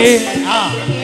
Eh, ah.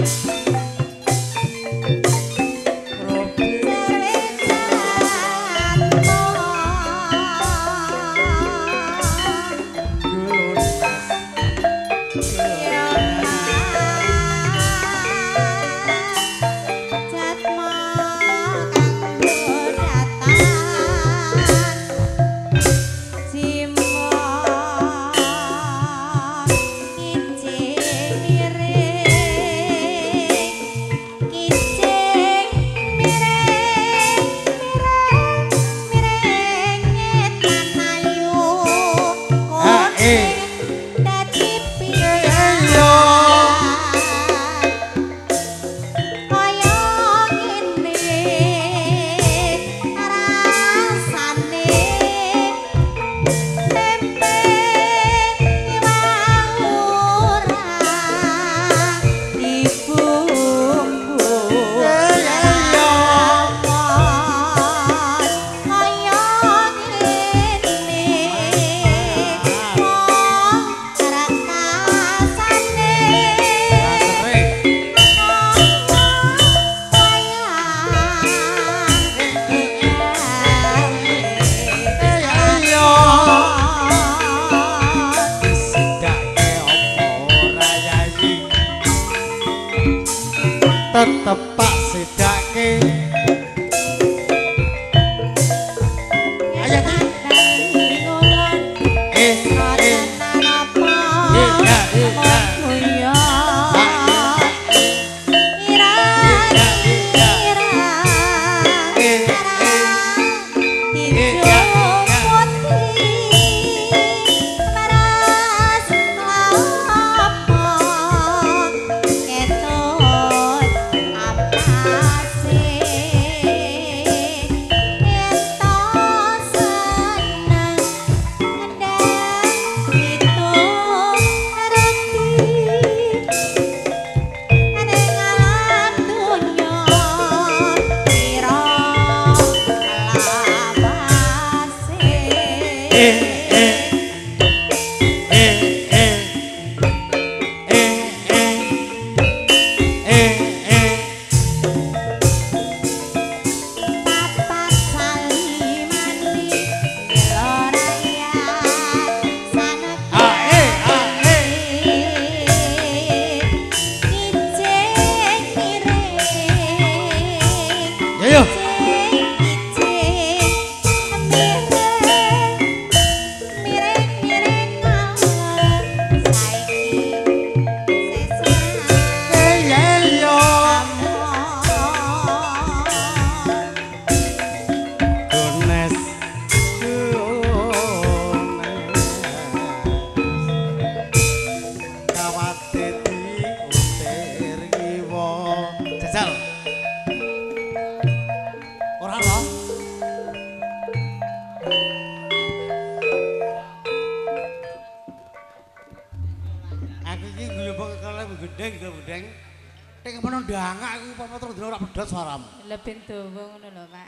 Thanks. ta ta gendeng gitu gendeng. Ning menawa ndangak iku apa terus ora pedhot suaramu. Lebih dawa ngono lho, Pak.